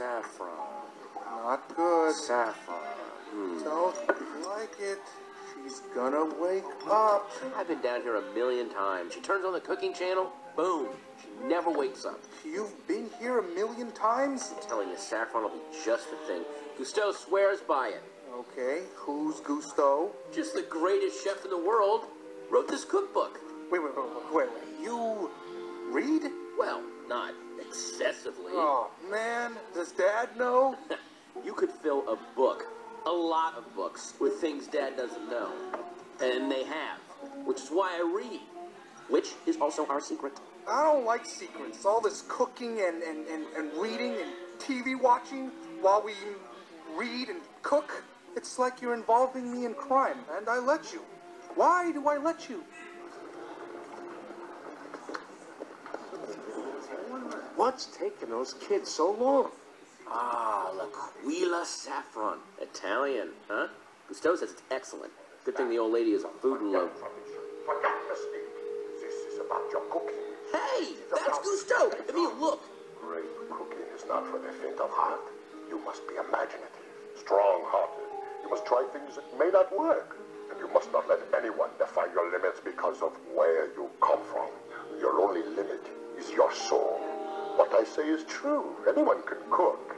Saffron. Not good. Saffron. Hmm. Don't like it. She's gonna wake up. I've been down here a million times. She turns on the cooking channel, boom. She never wakes up. You've been here a million times? I'm telling you, Saffron will be just the thing. Gusteau swears by it. Okay, who's Gusteau? Just the greatest chef in the world. Wrote this cookbook. Wait, wait, wait, wait, wait, wait. You read? Well, not excessively. Oh, man. Dad know? you could fill a book, a lot of books, with things Dad doesn't know. And they have, which is why I read, which is also our secret. I don't like secrets. All this cooking and, and, and, and reading and TV watching while we read and cook. It's like you're involving me in crime, and I let you. Why do I let you? What's taking those kids so long? Ah, L'Aquila Saffron. Italian, huh? Gusteau says it's excellent. Good thing the old lady is a food love. This is about your cooking. Hey, that's Gusteau. If you look. Great cooking is not for the faint of heart. You must be imaginative, strong-hearted. You must try things that may not work. And you must not let anyone define your limits because of where you come from. Your only limit is your soul. What I say is true. Anyone can cook,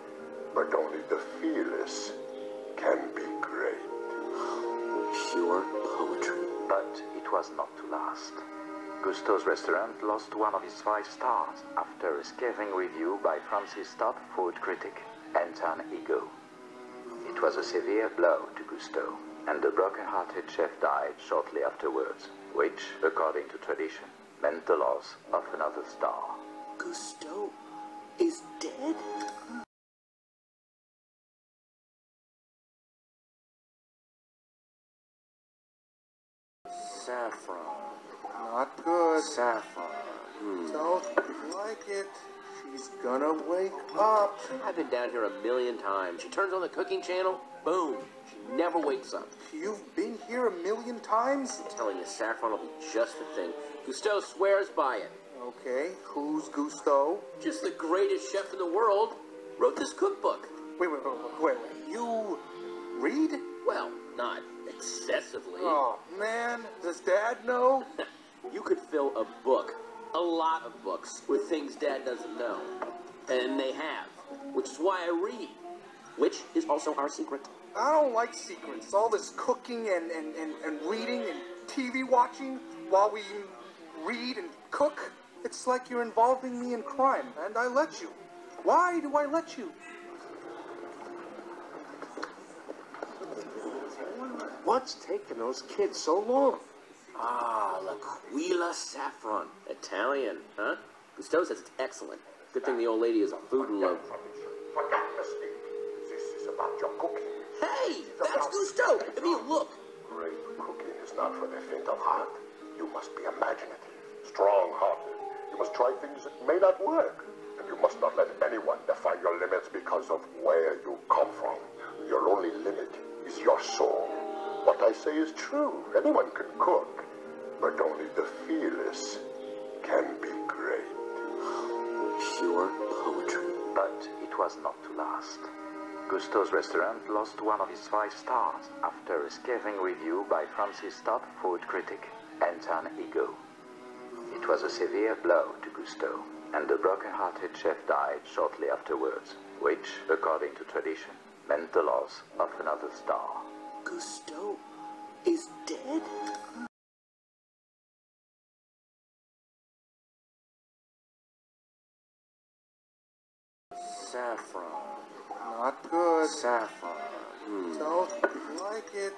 but only the fearless can be great. Pure poetry. But it was not to last. Gusteau's restaurant lost one of its five stars after a scathing review by France's top food critic, Anton Ego. It was a severe blow to Gusteau, and the broken-hearted chef died shortly afterwards, which, according to tradition, meant the loss of another star. Gusteau is dead? Saffron. Not good. Saffron. Hmm. Don't like it. She's gonna wake up. I've been down here a million times. She turns on the cooking channel, boom. She never wakes up. You've been here a million times? I'm telling you, Saffron will be just the thing. Gusteau swears by it. Okay, who's Gusteau? Just the greatest chef in the world. Wrote this cookbook. Dad doesn't know. And they have, which is why I read, which is also our secret. I don't like secrets. All this cooking and, and, and, and reading and TV watching while we read and cook. It's like you're involving me in crime, and I let you. Why do I let you? What's taking those kids so long? Ah, L'Aquila Saffron. Italian, huh? Gusteau says it's excellent. Good thing the old lady is a food and love. For goodness sake, this is about your cooking. Hey, that's Gusteau. If you look. Great cooking is not for the faint of heart. You must be imaginative, strong-hearted. You must try things that may not work. And you must not let anyone define your limits because of where you come from. Your only limit is your soul. What I say is true. Anyone can cook, but only the fearless can be great. Poetry. But it was not to last. Gusteau's restaurant lost one of its five stars after a scathing review by France's top food critic, Anton Ego. It was a severe blow to Gusteau, and the broken-hearted chef died shortly afterwards, which, according to tradition, meant the loss of another star. Gusteau is dead? Saffron. Not good. Saffron. Hmm. Don't like it.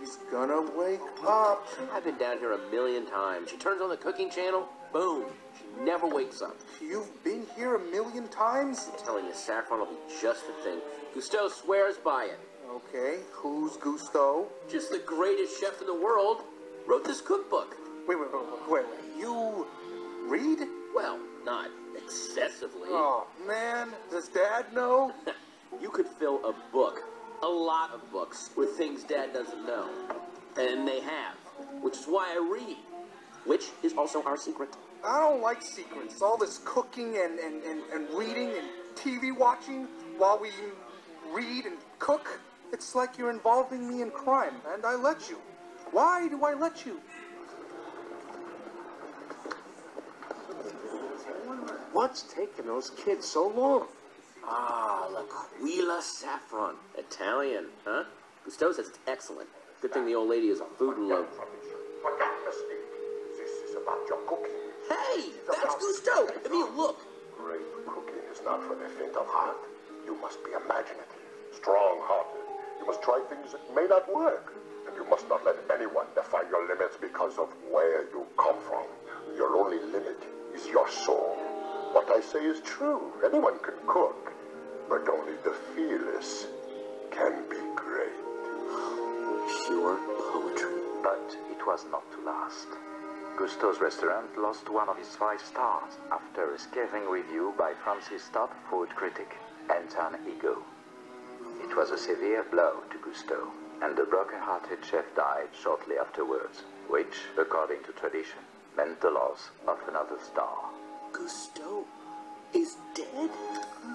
She's gonna wake up. I've been down here a million times. She turns on the cooking channel, boom. She never wakes up. You've been here a million times? I'm telling you, Saffron will be just the thing. Gusteau swears by it. Okay, who's Gusteau? Just the greatest chef in the world. Wrote this cookbook. Wait, wait, wait, wait, wait, wait. You read? Well, not excessively. Oh, man. Does Dad know? you could fill a book, a lot of books, with things Dad doesn't know. And they have, which is why I read, which is also our secret. I don't like secrets. All this cooking and, and, and, and reading and TV watching while we read and cook. It's like you're involving me in crime, and I let you. Why do I let you? What's taking those kids so long? Ah, L'Aquila saffron. Italian, huh? Gusteau says it's excellent. Good thing the old lady is a food mistake. This is about your cooking. Hey, that's Gusteau. If you look, Great cooking is not for the faint of heart. You must be imaginative, strong-hearted. You must try things that may not work. And you must not let anyone defy your limits because of where you come from. Your only limit is your soul. What I say is true. Anyone can cook, but only the fearless can be great. pure poetry. But it was not to last. Gusteau's restaurant lost one of his five stars after a scathing review by France's top food critic Anton Ego. It was a severe blow to Gusteau, and the broken-hearted chef died shortly afterwards, which, according to tradition, meant the loss of another star. Gusteau is dead?